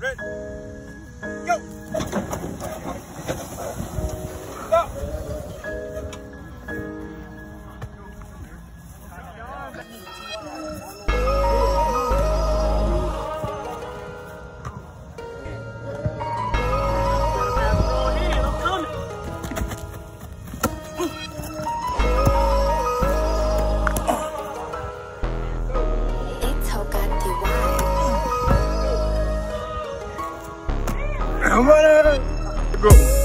Ready? Go! Stop! Ito wine. Go!